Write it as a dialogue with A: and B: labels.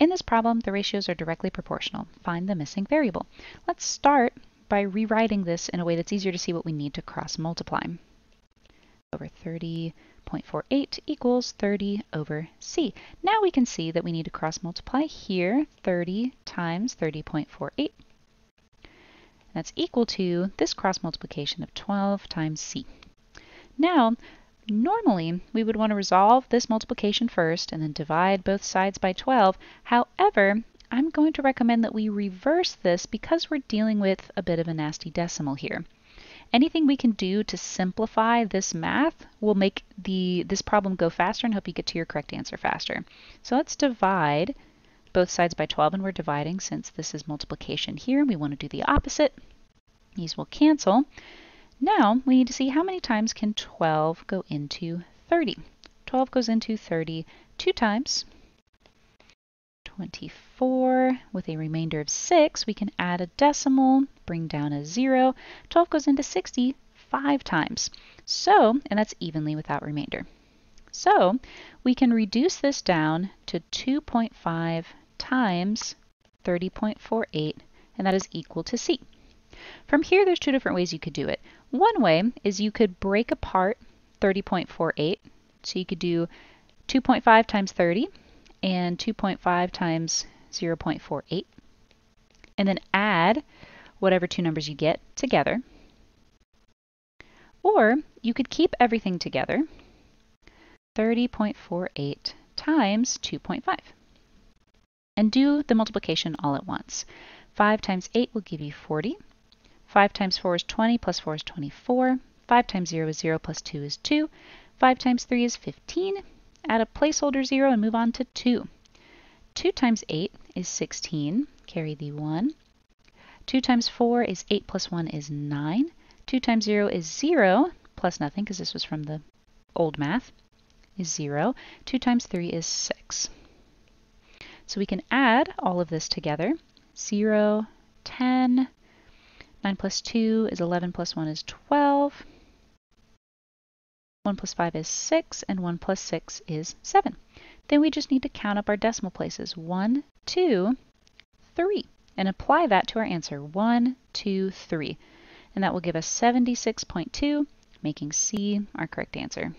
A: In this problem, the ratios are directly proportional. Find the missing variable. Let's start by rewriting this in a way that's easier to see what we need to cross multiply. Over 30.48 equals 30 over c. Now we can see that we need to cross multiply here 30 times 30.48. That's equal to this cross multiplication of 12 times c. Now, normally we would want to resolve this multiplication first and then divide both sides by 12. However, I'm going to recommend that we reverse this because we're dealing with a bit of a nasty decimal here. Anything we can do to simplify this math will make the this problem go faster and help you get to your correct answer faster. So let's divide both sides by 12, and we're dividing since this is multiplication here. And we want to do the opposite. These will cancel. Now we need to see how many times can 12 go into 30. 12 goes into 30 two times. 24 with a remainder of 6. We can add a decimal, bring down a 0. 12 goes into 60 five times. So, and that's evenly without remainder. So, we can reduce this down to 2.5 times 30.48, and that is equal to C. From here, there's two different ways you could do it. One way is you could break apart 30.48. So you could do 2.5 times 30, and 2.5 times 0.48. And then add whatever two numbers you get together. Or you could keep everything together, 30.48 times 2.5. And do the multiplication all at once. 5 times 8 will give you 40. 5 times 4 is 20, plus 4 is 24. 5 times 0 is 0, plus 2 is 2. 5 times 3 is 15 add a placeholder 0 and move on to 2. 2 times 8 is 16, carry the 1. 2 times 4 is 8 plus 1 is 9. 2 times 0 is 0, plus nothing because this was from the old math, is 0. 2 times 3 is 6. So we can add all of this together. 0, 10, 9 plus 2 is 11 plus 1 is 12. 1 plus 5 is 6, and 1 plus 6 is 7. Then we just need to count up our decimal places. 1, 2, 3. And apply that to our answer. 1, 2, 3. And that will give us 76.2, making C our correct answer.